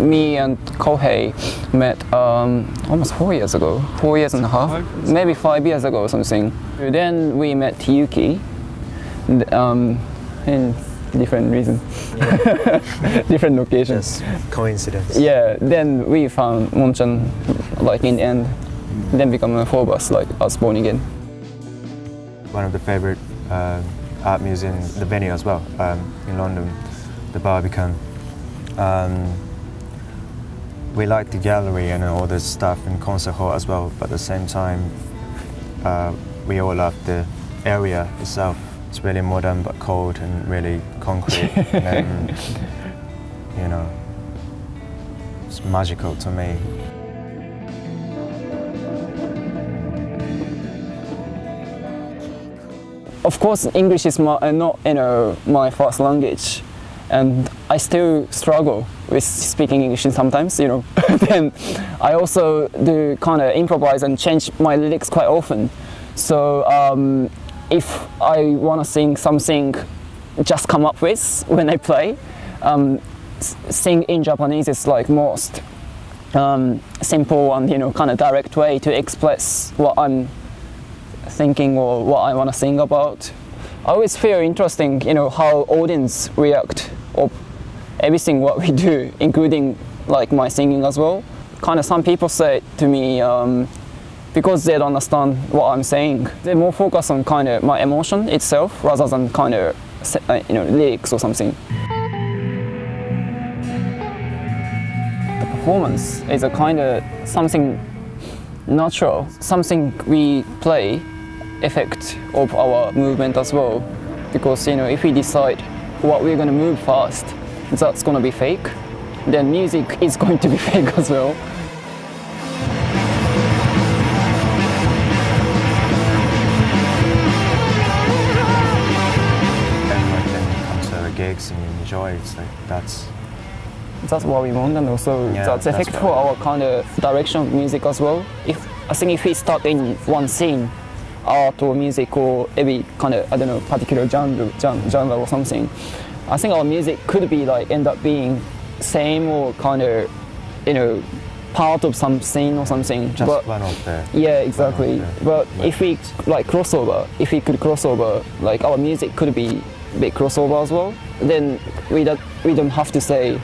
me and Kohei met um, almost four years ago, four years and a half, maybe five years ago or something. Then we met Yuki and, um, in different reasons, different locations. Just coincidence. Yeah, then we found Monchan like in the end, then become a four of us, like us born again. One of the favorite um, art museums, the venue as well, um, in London, the Barbican. Um, we like the gallery and all the stuff in concert hall as well, but at the same time, uh, we all love the area itself. It's really modern but cold and really concrete. and, you know, it's magical to me. Of course, English is my, uh, not you know my first language, and I still struggle with speaking English sometimes. You know, then I also do kind of improvise and change my lyrics quite often. So um, if I want to sing something, just come up with when I play. Um, sing in Japanese is like most um, simple and you know kind of direct way to express what I'm thinking or what I want to sing about. I always feel interesting, you know, how audience react everything what we do, including like my singing as well. Kind of some people say to me um, because they don't understand what I'm saying, They're more focus on kind of my emotion itself rather than kind of uh, you know lyrics or something. The performance is a kind of something natural, something we play effect of our movement as well. Because you know, if we decide what we're gonna move fast, that's gonna be fake. Then music is going to be fake as well. Everyone can to the gigs and you enjoy. It's like that's That's what we want, and also Yeah, that's effect for our kind of direction of music as well. If I think if we start in one scene, art or music or every kind of I don't know particular genre, genre or something, I think our music could be like end up being same or kind of you know part of some scene or something. just but one of the. yeah, exactly. Okay. But But- if we like crossover, if we could crossover, like our music could be big crossover as well. Then we don't we don't have to say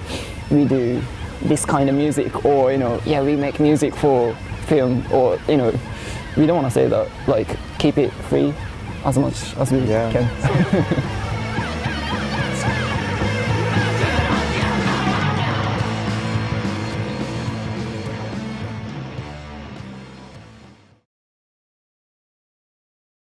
we do this kind of music or you know yeah we make music for film or you know we don't want to say that. Like keep it free as much as we Yeah. can.